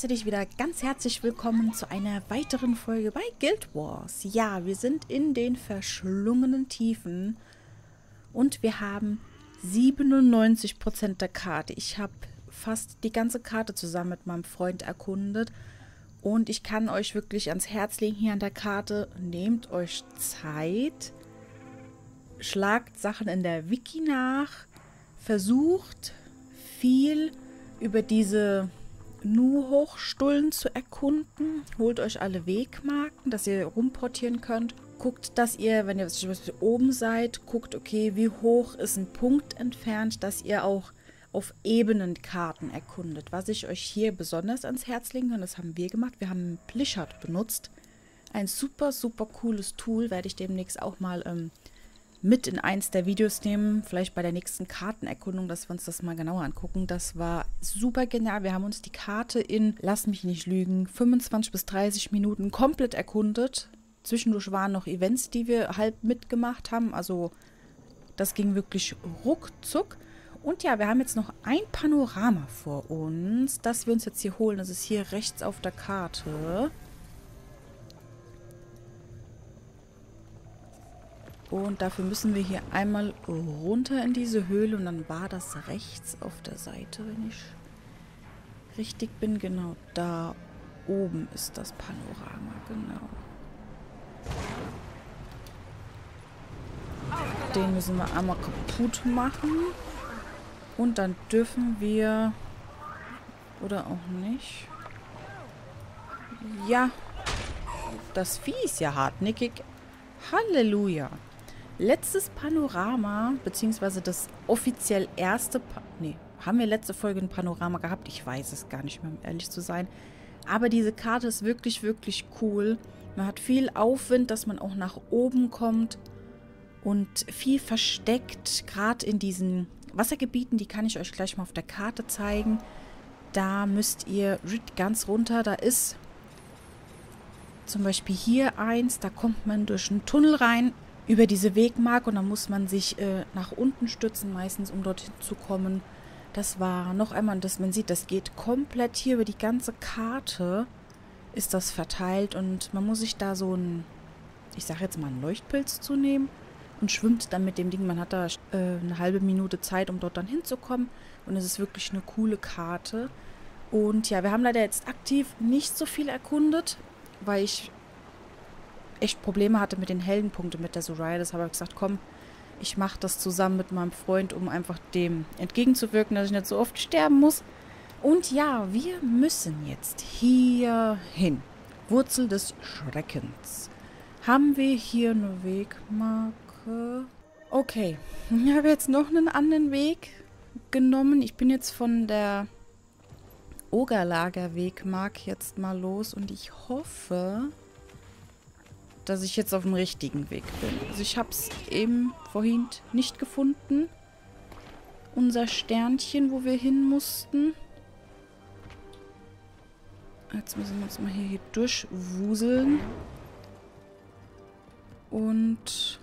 heiße dich wieder ganz herzlich willkommen zu einer weiteren Folge bei Guild Wars. Ja, wir sind in den verschlungenen Tiefen und wir haben 97% der Karte. Ich habe fast die ganze Karte zusammen mit meinem Freund erkundet und ich kann euch wirklich ans Herz legen hier an der Karte. Nehmt euch Zeit, schlagt Sachen in der Wiki nach, versucht viel über diese Nu-Hochstullen zu erkunden. Holt euch alle Wegmarken, dass ihr rumportieren könnt. Guckt, dass ihr, wenn ihr zum Beispiel oben seid, guckt, okay, wie hoch ist ein Punkt entfernt, dass ihr auch auf Ebenenkarten erkundet. Was ich euch hier besonders ans Herz legen kann, das haben wir gemacht. Wir haben Plichard benutzt. Ein super, super cooles Tool, werde ich demnächst auch mal ähm, mit in eins der Videos nehmen, vielleicht bei der nächsten Kartenerkundung, dass wir uns das mal genauer angucken. Das war super genial. Wir haben uns die Karte in, lass mich nicht lügen, 25 bis 30 Minuten komplett erkundet. Zwischendurch waren noch Events, die wir halb mitgemacht haben. Also das ging wirklich ruckzuck. Und ja, wir haben jetzt noch ein Panorama vor uns, das wir uns jetzt hier holen. Das ist hier rechts auf der Karte. Und dafür müssen wir hier einmal runter in diese Höhle und dann war das rechts auf der Seite, wenn ich richtig bin. Genau da oben ist das Panorama, genau. Den müssen wir einmal kaputt machen. Und dann dürfen wir... Oder auch nicht. Ja. Das Vieh ist ja hartnäckig. Halleluja letztes Panorama, beziehungsweise das offiziell erste... Pa nee, haben wir letzte Folge ein Panorama gehabt? Ich weiß es gar nicht mehr, um ehrlich zu sein. Aber diese Karte ist wirklich, wirklich cool. Man hat viel Aufwind, dass man auch nach oben kommt. Und viel versteckt, gerade in diesen Wassergebieten, die kann ich euch gleich mal auf der Karte zeigen. Da müsst ihr ganz runter, da ist zum Beispiel hier eins, da kommt man durch einen Tunnel rein über diese Wegmark und dann muss man sich äh, nach unten stützen, meistens, um dorthin zu kommen. Das war noch einmal, dass man sieht, das geht komplett hier über die ganze Karte ist das verteilt und man muss sich da so ein, ich sag jetzt mal, einen Leuchtpilz zu nehmen und schwimmt dann mit dem Ding. Man hat da äh, eine halbe Minute Zeit, um dort dann hinzukommen und es ist wirklich eine coole Karte. Und ja, wir haben leider jetzt aktiv nicht so viel erkundet, weil ich echt Probleme hatte mit den Heldenpunkten mit der Soraya. Das habe ich gesagt, komm, ich mache das zusammen mit meinem Freund, um einfach dem entgegenzuwirken, dass ich nicht so oft sterben muss. Und ja, wir müssen jetzt hier hin. Wurzel des Schreckens. Haben wir hier eine Wegmarke? Okay, ich habe jetzt noch einen anderen Weg genommen. Ich bin jetzt von der Ogerlager-Wegmark jetzt mal los und ich hoffe, dass ich jetzt auf dem richtigen Weg bin. Also ich habe es eben vorhin nicht gefunden. Unser Sternchen, wo wir hin mussten. Jetzt müssen wir uns mal hier, hier durchwuseln. Und...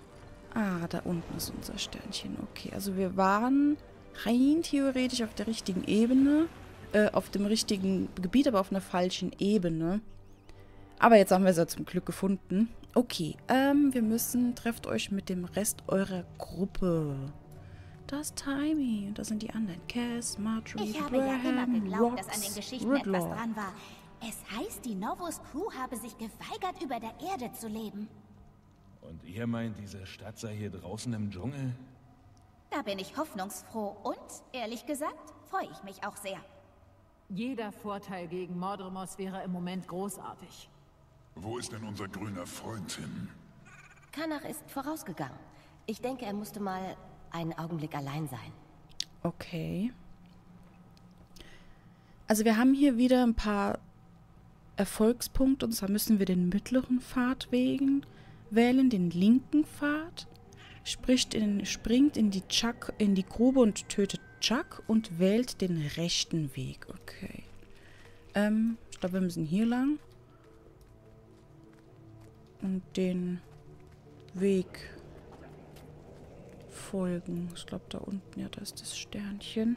Ah, da unten ist unser Sternchen. Okay, also wir waren rein theoretisch auf der richtigen Ebene. Äh, auf dem richtigen Gebiet, aber auf einer falschen Ebene. Aber jetzt haben wir es ja zum Glück gefunden. Okay, ähm, wir müssen, trefft euch mit dem Rest eurer Gruppe. Das ist Timey und das sind die anderen. Cass, Marjorie, Ich habe Graham, ja immer geglaubt, Rox, dass an den Geschichten Ridlaw. etwas dran war. Es heißt, die Novus Crew habe sich geweigert, über der Erde zu leben. Und ihr meint, diese Stadt sei hier draußen im Dschungel? Da bin ich hoffnungsfroh und, ehrlich gesagt, freue ich mich auch sehr. Jeder Vorteil gegen Mordremos wäre im Moment großartig. Wo ist denn unser grüner Freund hin? Kanach ist vorausgegangen. Ich denke, er musste mal einen Augenblick allein sein. Okay. Also wir haben hier wieder ein paar Erfolgspunkte. Und zwar müssen wir den mittleren Pfad wägen, wählen, den linken Pfad, spricht in, springt in die, Chuck, in die Grube und tötet Chuck und wählt den rechten Weg. Okay. Ähm, ich glaube, wir müssen hier lang. Und den Weg folgen. Ich glaube, da unten, ja, da ist das Sternchen.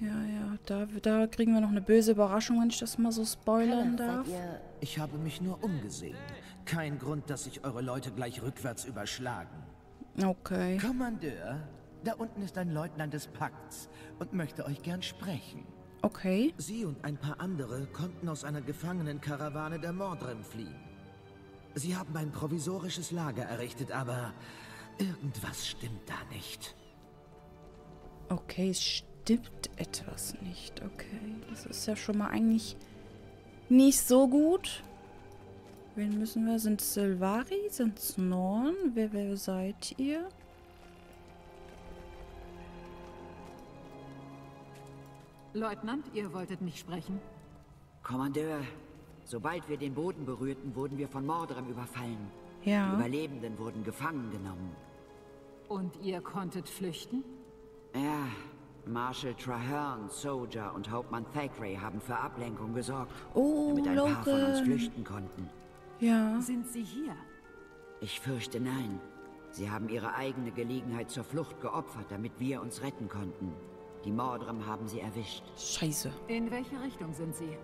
Ja, ja, da, da kriegen wir noch eine böse Überraschung, wenn ich das mal so spoilern darf. Ich habe mich nur umgesehen. Kein Grund, dass sich eure Leute gleich rückwärts überschlagen. Okay. Kommandeur, da unten ist ein Leutnant des Pakts und möchte euch gern sprechen. Okay. Sie und ein paar andere konnten aus einer Gefangenenkarawane der Mordrem fliehen. Sie haben ein provisorisches Lager errichtet, aber irgendwas stimmt da nicht. Okay, es stimmt etwas nicht. Okay, das ist ja schon mal eigentlich nicht so gut. Wen müssen wir? Sind es Silvari? Sind es Norn? Wer, wer seid ihr? Leutnant, ihr wolltet mich sprechen? Kommandeur, sobald wir den Boden berührten, wurden wir von Mordrem überfallen. Die Ja. Überlebenden wurden gefangen genommen. Und ihr konntet flüchten? Ja, Marshal Traherne, Soldier und Hauptmann Thackeray haben für Ablenkung gesorgt, Oh, damit ein paar von uns Logan. flüchten konnten. Ja. Sind sie hier? Ich fürchte nein. Sie haben ihre eigene Gelegenheit zur Flucht geopfert, damit wir uns retten konnten. Die Mordrem haben sie erwischt. Scheiße. In welche Richtung sind sie?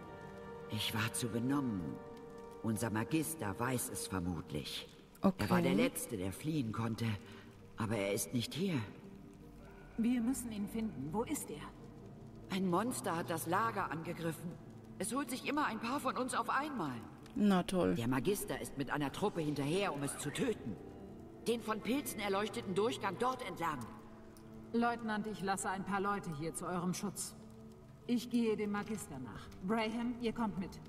Ich war zu benommen. Unser Magister weiß es vermutlich. Er war der Okay. Letzte, der fliehen konnte. Aber er ist nicht hier. Wir müssen ihn finden. Wo ist er? Ein Monster hat das Lager angegriffen. Es holt sich immer ein paar von uns auf einmal. Na toll. Der Magister ist mit einer Truppe hinterher, um es zu töten. Den von Pilzen erleuchteten Durchgang dort entlang. Leutnant, ich lasse ein paar Leute hier zu eurem Schutz. Ich gehe dem Magister nach. Braham, ihr kommt mit.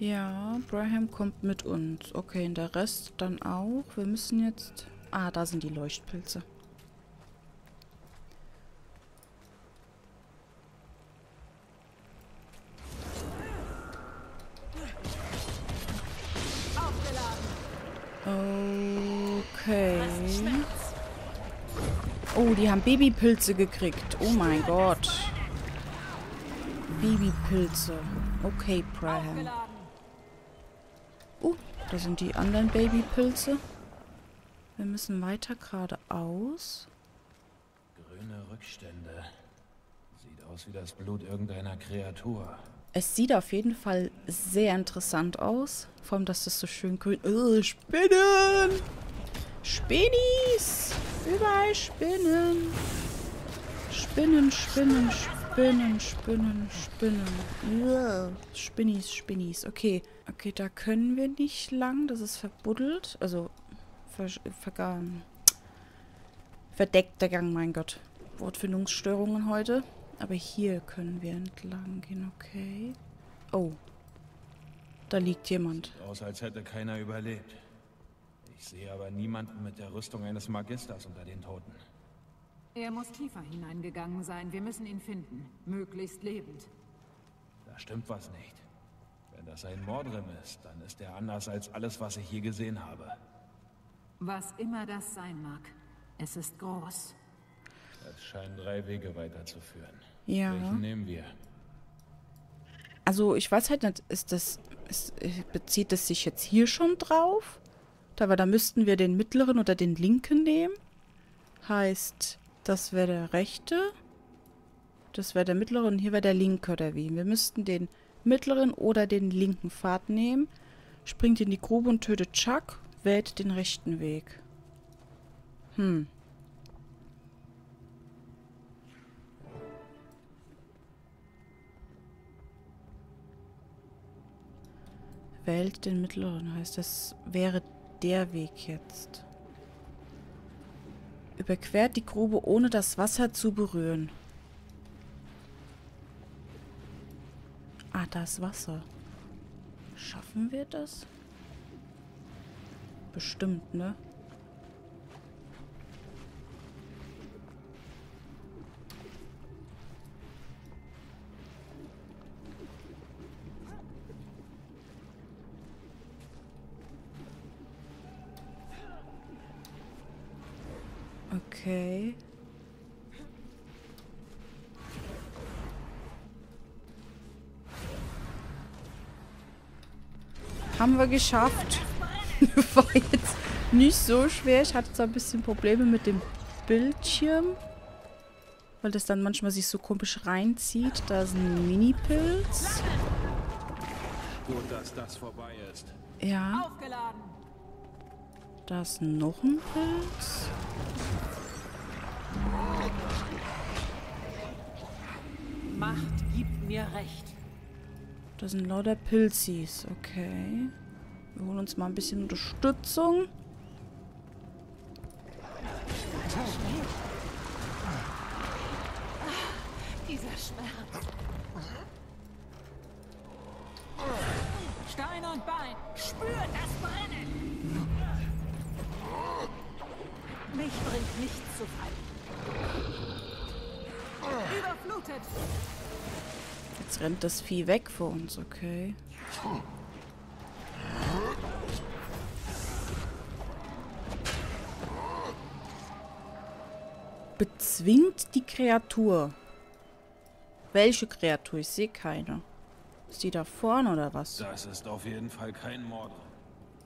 Ja, Braham kommt mit uns. Okay, und der Rest dann auch. Wir müssen jetzt... Ah, da sind die Leuchtpilze. Okay. Oh, die haben Babypilze gekriegt. Oh mein Gott. Babypilze. Okay, Braham. Oh, da sind die anderen Babypilze. Wir müssen weiter geradeaus. Grüne Rückstände. Sieht aus wie das Blut irgendeiner Kreatur. Es sieht auf jeden Fall sehr interessant aus. Vor allem, dass das so schön grün... Oh, Spinnen! Spinnis! Überall Spinnen! Spinnen, Spinnen, Spinnen, Spinnen, Spinnen. Ja. Spinnis, Spinnis. Okay. Okay, da können wir nicht lang. Das ist verbuddelt. Also, ver vergangen. Verdeckter Gang, mein Gott. Wortfindungsstörungen heute. Aber hier können wir entlang gehen, okay. Oh. Da liegt jemand. Aus, als hätte keiner überlebt. Ich sehe aber niemanden mit der Rüstung eines Magisters unter den Toten. Er muss tiefer hineingegangen sein. Wir müssen ihn finden. Möglichst lebend. Da stimmt was nicht. Wenn das ein Mordrim ist, dann ist er anders als alles, was ich je gesehen habe. Was immer das sein mag. Es ist groß. Es scheinen drei Wege weiterzuführen. Ja. Welchen nehmen wir? Also, ich weiß halt nicht, ist das. Ist, bezieht es sich jetzt hier schon drauf? Da, da müssten wir den mittleren oder den linken nehmen. Heißt, das wäre der rechte. Das wäre der mittlere und hier wäre der linke oder wie? Wir müssten den mittleren oder den linken Pfad nehmen. Springt in die Grube und tötet Chuck. Wählt den rechten Weg. Hm. Wählt den mittleren, heißt das wäre der Weg jetzt. Überquert die Grube, ohne das Wasser zu berühren. Ah, da ist Wasser. Schaffen wir das? Bestimmt, ne? Okay. Haben wir geschafft. War jetzt nicht so schwer. Ich hatte zwar ein bisschen Probleme mit dem Bildschirm. Weil das dann manchmal sich so komisch reinzieht. Da ist ein Mini-Pilz. Gut, dass das vorbei ist. Ja, Aufgeladen. da ist noch ein Pilz. Macht gibt mir recht. Da sind lauter Pilzis. Okay. Wir holen uns mal ein bisschen Unterstützung. Dieser Schmerz. Stein und Bein. Spür das Brennen. Mich bringt nichts zu Fall. Jetzt rennt das Vieh weg vor uns, okay. Bezwingt die Kreatur. Welche Kreatur? Ich sehe keine. Ist die da vorne oder was? Das ist auf jeden Fall kein Mord.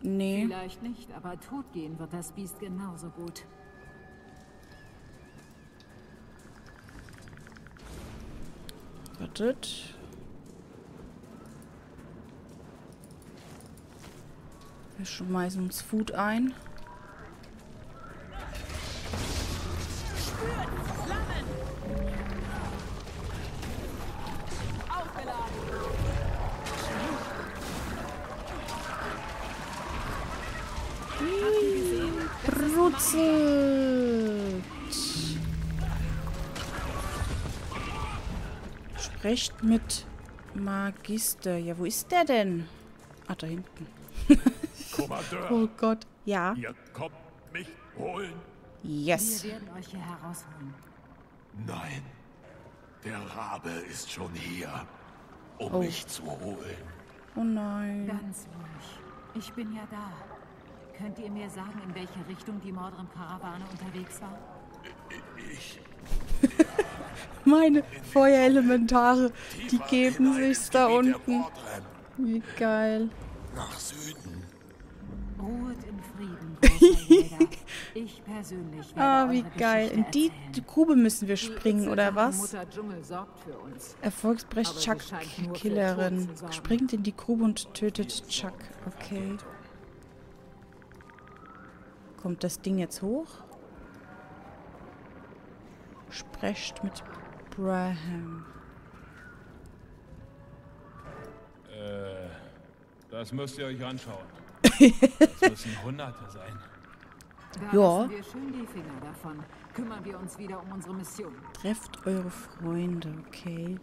Nee. Vielleicht nicht, aber totgehen wird das Biest genauso gut. Wartet. Wir schmeißen uns Food ein. Aufgeladen. Sprecht mit Magister. Ja, wo ist der denn? Ah, da hinten. Kommandeur, Oh Gott. Ja. ihr kommt mich holen? Yes. Wir werden euch hier herausholen. Nein. Der Rabe ist schon hier, um Oh. mich zu holen. Oh nein. Ganz ruhig. Ich bin ja da. Könnt ihr mir sagen, in welche Richtung die Mordrem-Karawane unterwegs war? Ich Meine Feuerelementare, die geben sich's ins da unten. Wie geil. Nach Süden. Ruhet in Frieden. Ich persönlich Ah, wie geil. In die, Grube müssen wir springen, oder was? Erfolgsbrecht Aber sie Chuck scheint nur für Killerin. Tod zu sorgen. Springt in die Grube und tötet Chuck. Okay. Kommt das Ding jetzt hoch? Sprecht mit Braham. Äh, das müsst ihr euch anschauen. Das müssen Hunderte sein. Da Ja. lassen wir schön die Finger davon. Kümmern wir uns wieder um unsere Mission. Trefft eure Freunde, okay.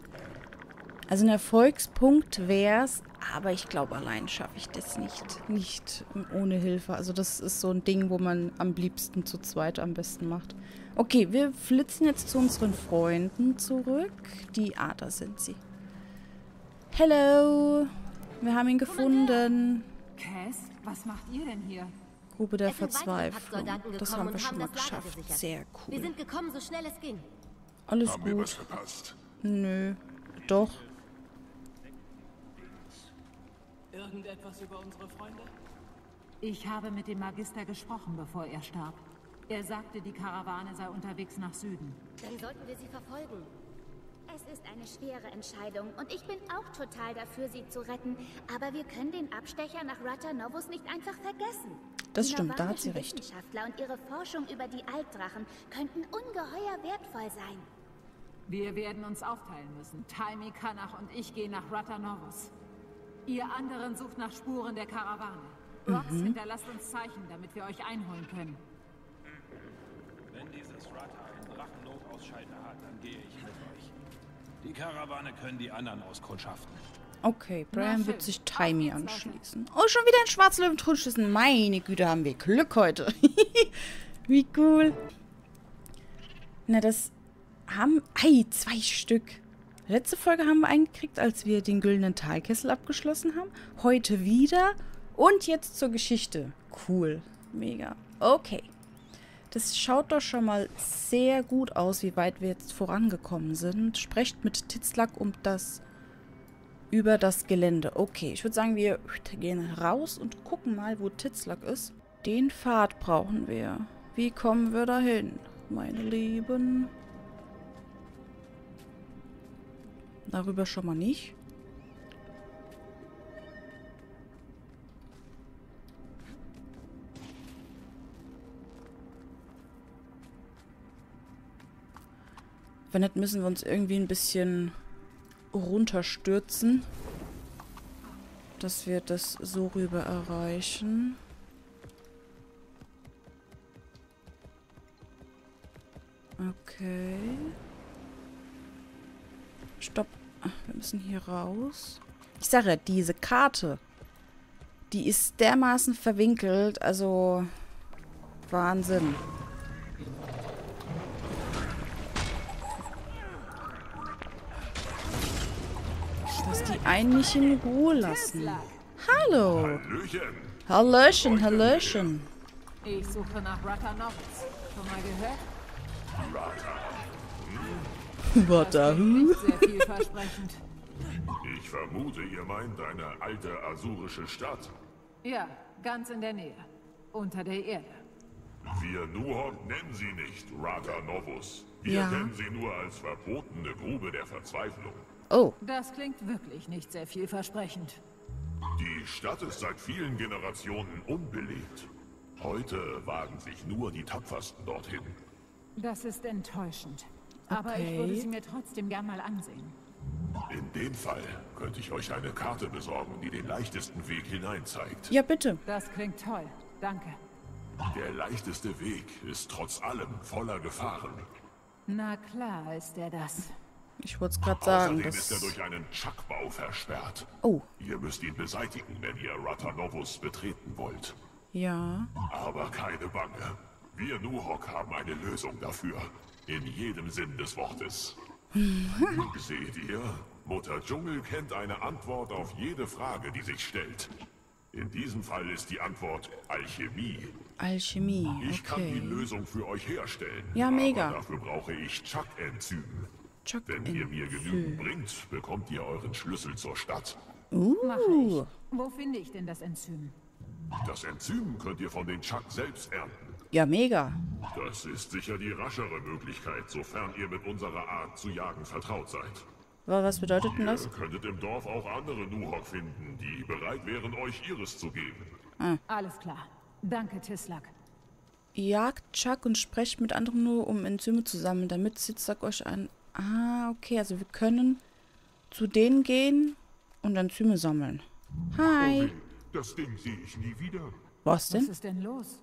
Also ein Erfolgspunkt wär's, aber ich glaube, allein schaffe ich das nicht. Nicht ohne Hilfe. Also das ist so ein Ding, wo man am liebsten zu zweit am besten macht. Okay, wir flitzen jetzt zu unseren Freunden zurück. Die, ah, da sind sie. Hello, wir haben ihn gefunden. Cass, was macht ihr denn hier? Grube der Verzweiflung. Das haben wir schon mal geschafft. Sehr Wir cool. sind gekommen, so schnell es ging. Alles Haben wir was gut. verpasst? Nö, doch. Irgendetwas über unsere Freunde? Ich habe mit dem Magister gesprochen, bevor er starb. Er sagte, die Karawane sei unterwegs nach Süden. Dann sollten wir sie verfolgen. Es ist eine schwere Entscheidung und ich bin auch total dafür, sie zu retten. Aber wir können den Abstecher nach Rata Novus nicht einfach vergessen. Das Die stimmt, da hat sie recht. Wissenschaftler und ihre Forschung über die Altdrachen könnten ungeheuer wertvoll sein. Wir werden uns aufteilen müssen. Taimi, Kanach und ich gehen nach Ratanovus. Ihr anderen sucht nach Spuren der Karawane. Rox hinterlasst uns Zeichen, damit wir euch einholen können. Wenn dieses Rata einen Drachennotausschalter hat, dann gehe ich mit euch. Die Karawane können die anderen auskundschaften. Okay, Brian wird sich geht's, anschließen. Oh, schon wieder ein Schwarzlöwen-Trutschüssen. Meine Güte, haben wir Glück heute. Wie cool. Na, das haben... Ei, zwei Stück. Letzte Folge haben wir eingekriegt, als wir den güldenen Talkessel abgeschlossen haben. Heute wieder. Und jetzt zur Geschichte. Cool. Mega. Okay. Das schaut doch schon mal sehr gut aus, wie weit wir jetzt vorangekommen sind. Sprecht mit Titzlack um das über das Gelände. Okay, ich würde sagen, wir gehen raus und gucken mal, wo Titzlack ist. Den Pfad brauchen wir. Wie kommen wir dahin, meine Lieben? Darüber schon mal nicht. Wenn nicht, müssen wir uns irgendwie ein bisschen runterstürzen, dass wir das so rüber erreichen. Okay. Stopp. Ach, wir müssen hier raus. Ich sage diese Karte, die ist dermaßen verwinkelt, also Wahnsinn. Einen nicht in Ruhe lassen. Hallo. Hallöchen. Hallöchen, Hallöchen. Ich suche nach Rata Novitz. Schon mal gehört? Das klingt nicht sehr vielversprechend. Ich vermute, ihr meint eine alte asurische Stadt. Ja, ganz in der Nähe. Unter der Erde. Wir Nuhok nennen sie nicht Rata Novus. Wir Ja. kennen sie nur als verbotene Grube der Verzweiflung. Oh, Das klingt wirklich nicht sehr vielversprechend. Die Stadt ist seit vielen Generationen unbelebt. Heute wagen sich nur die Tapfersten dorthin. Das ist enttäuschend. Aber ich Okay. würde sie mir trotzdem gern mal ansehen. In dem Fall könnte ich euch eine Karte besorgen, die den leichtesten Weg hinein zeigt. ja bitte. Das klingt toll. Danke. Der leichteste Weg ist trotz allem voller Gefahren. Na klar ist er das. Ich wollte es gerade sagen. Außerdem ist er durch einen Chuckbau versperrt. oh, Ihr müsst ihn beseitigen, wenn ihr Ratanovus betreten wollt. ja. Aber keine Bange. Wir Nuhok haben eine Lösung dafür. In jedem Sinn des Wortes. Seht ihr? Mutter Dschungel kennt eine Antwort auf jede Frage, die sich stellt. In diesem Fall ist die Antwort Alchemie. Alchemie. Ich kann die Okay. Lösung für euch herstellen. Ja, mega. Dafür brauche ich Chuck-Enzym. Chuck Wenn ihr mir genügend bringt, bekommt ihr euren Schlüssel zur Stadt. Uh, ich. Wo finde ich denn das Enzym? Das Enzym könnt ihr von den Chuck selbst ernten. ja, mega. Das ist sicher die raschere Möglichkeit, sofern ihr mit unserer Art zu jagen vertraut seid. Aber was bedeutet denn das? Ihr könntet im Dorf auch andere Nuhok finden, die bereit wären, euch ihres zu geben. Alles klar. Danke, Tislak. Jagt Chuck und sprecht mit anderen nur, um Enzyme zu sammeln, damit Zitzak euch an. Ah, okay, also wir können zu denen gehen und Enzyme sammeln. Hi. Das Ding sehe ich nie wieder. Was Was denn? ist denn los?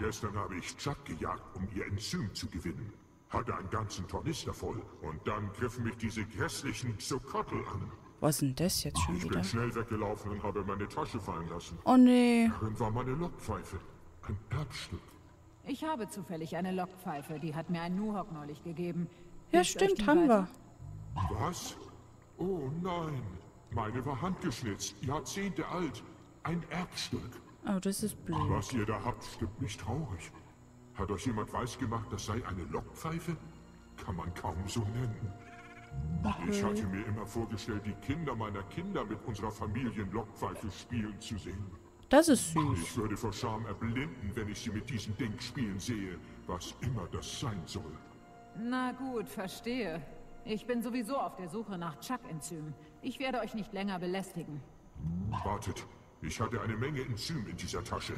Gestern habe ich Chuck gejagt, um ihr Enzym zu gewinnen. Hatte einen ganzen Tornister voll. Und dann griffen mich diese grässlichen Xokotl an. Was ist denn das jetzt schon Ich bin wieder? schnell weggelaufen und habe meine Tasche fallen lassen. Oh nee. Darin war meine Lockpfeife. Ein Erbstück. Ich habe zufällig eine Lockpfeife, die hat mir ein Nuhok neulich gegeben. Ja, stimmt, haben weiter? wir. Was? Oh nein. Meine war handgeschnitzt, Jahrzehnte alt. Ein Erbstück. Oh, das ist blöd. Was ihr da habt, stimmt mich traurig. Hat euch jemand weisgemacht, das sei eine Lockpfeife? Kann man kaum so nennen. Ich hatte mir immer vorgestellt, die Kinder meiner Kinder mit unserer Familienlockpfeife spielen zu sehen. Das ist süß. Ich würde vor Scham erblinden, wenn ich sie mit diesem Ding spielen sehe, was immer das sein soll. Na gut, verstehe. Ich bin sowieso auf der Suche nach Chuck-Enzym. Ich werde euch nicht länger belästigen. Wartet, ich hatte eine Menge Enzym in dieser Tasche.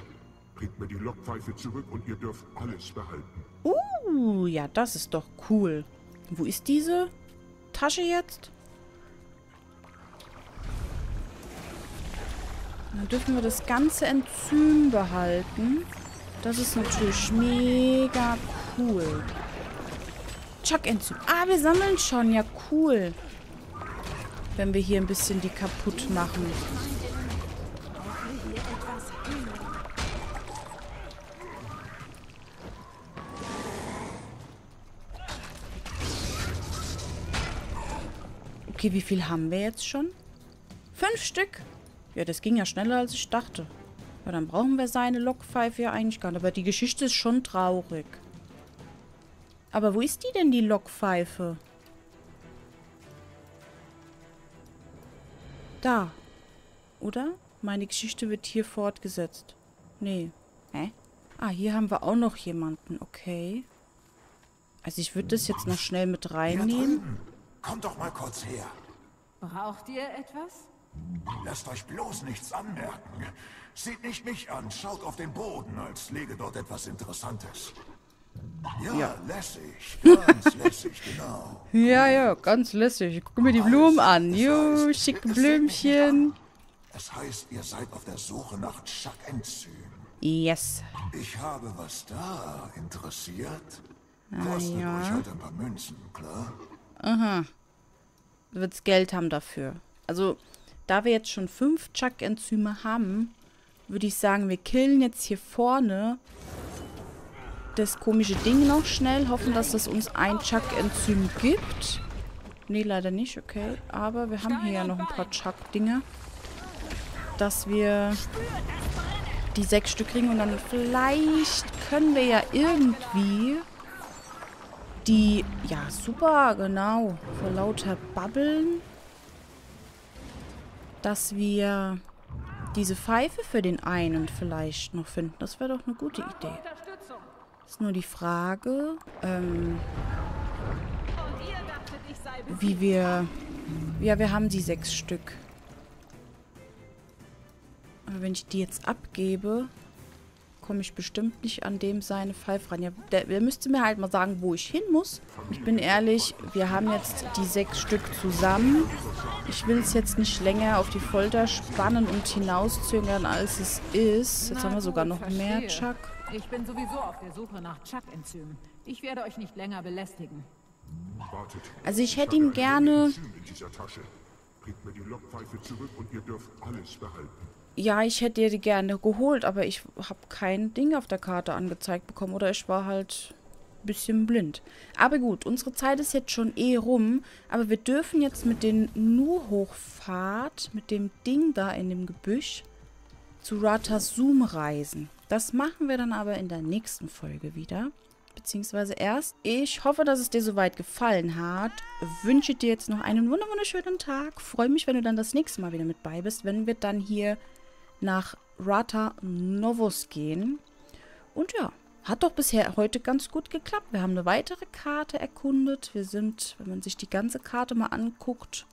Bringt mir die Lockpfeife zurück und ihr dürft alles behalten. Uh, ja, das ist doch cool. Wo ist diese Tasche jetzt? Dann dürfen wir das ganze Enzym behalten. Das ist natürlich mega cool. Chuck-Enzym. Ah, wir sammeln schon. Ja, cool. Wenn wir hier ein bisschen die kaputt machen. Okay, wie viel haben wir jetzt schon? Fünf Stück. Ja, das ging ja schneller, als ich dachte. Ja, dann brauchen wir seine Lockpfeife ja eigentlich gar nicht. Aber die Geschichte ist schon traurig. Aber wo ist die denn, die Lockpfeife? Da. Oder? Meine Geschichte wird hier fortgesetzt. Nee. Hä? Ah, hier haben wir auch noch jemanden. Okay. Also ich würde das jetzt noch schnell mit Hier reinnehmen. kommt doch mal kurz her. Braucht ihr etwas? Lasst euch bloß nichts anmerken. Seht nicht mich an, schaut auf den Boden, als läge dort etwas Interessantes. Ja, ja. lässig, ganz lässig, genau. Ja, ja, ganz lässig. Guck mir die Blumen an. Jo, schicke Blümchen. Es heißt, ihr seid auf der Suche nach Chuck-Enzym. Yes. Ich habe was da interessiert. Kostet ah, ja. euch halt ein paar Münzen, klar? Aha. Du wirst Geld haben dafür. Also, da wir jetzt schon fünf Chuck-Enzyme haben, würde ich sagen, wir killen jetzt hier vorne das komische Ding noch schnell. Hoffen, dass es uns ein Chuck-Enzym gibt. Nee, leider nicht, okay. Aber wir haben hier ja noch ein paar Chuck-Dinge. Dass wir die sechs Stück kriegen und dann vielleicht können wir ja irgendwie die... Ja, super, genau. Vor lauter Babbeln. Dass wir diese Pfeife für den einen vielleicht noch finden. Das wäre doch eine gute Idee. Ist nur die Frage, ähm, wie wir... Ja, wir haben die sechs Stück. Aber wenn ich die jetzt abgebe, komme ich bestimmt nicht an dem seine Pfeife ran. Ja, der, der müsste mir halt mal sagen, wo ich hin muss. Ich bin ehrlich, wir haben jetzt die sechs Stück zusammen. Ich will es jetzt nicht länger auf die Folter spannen und hinauszögern, als es ist. Jetzt haben wir sogar noch mehr Chuck. Ich bin sowieso auf der Suche nach Chuck-Enzymen. Ich werde euch nicht länger belästigen. Also ich hätte ihn gerne... Ja, ich hätte dir die gerne geholt, aber ich habe kein Ding auf der Karte angezeigt bekommen. Oder ich war halt ein bisschen blind. Aber gut, unsere Zeit ist jetzt schon eh rum. Aber wir dürfen jetzt mit den Nu-Hochfahrt, mit dem Ding da in dem Gebüsch, zu Ratazum reisen. Das machen wir dann aber in der nächsten Folge wieder. Beziehungsweise erst. Ich hoffe, dass es dir soweit gefallen hat. Wünsche dir jetzt noch einen wunderschönen Tag. Freue mich, wenn du dann das nächste Mal wieder mit bei bist, wenn wir dann hier nach Rata Novos gehen. Und ja, hat doch bisher heute ganz gut geklappt. Wir haben eine weitere Karte erkundet. Wir sind, wenn man sich die ganze Karte mal anguckt,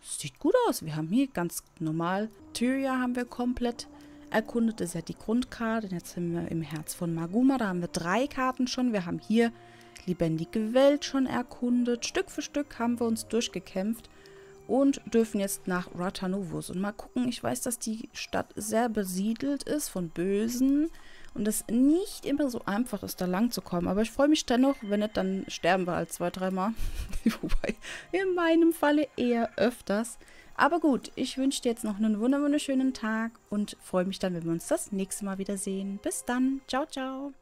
sieht gut aus. Wir haben hier ganz normal Tyria haben wir komplett erkundet. Ist ja die Grundkarte. Jetzt sind wir im Herz von Maguma. Da haben wir drei Karten schon. Wir haben hier lebendige Welt schon erkundet. Stück für Stück haben wir uns durchgekämpft und dürfen jetzt nach Ratanovus. Und mal gucken, ich weiß, dass die Stadt sehr besiedelt ist von Bösen und es nicht immer so einfach ist, da lang zu kommen. Aber ich freue mich dennoch, wenn nicht, dann sterben wir halt zwei, dreimal. Wobei, in meinem Falle eher öfters. Aber gut, ich wünsche dir jetzt noch einen wunderschönen Tag und freue mich dann, wenn wir uns das nächste Mal wiedersehen. Bis dann. Ciao, ciao.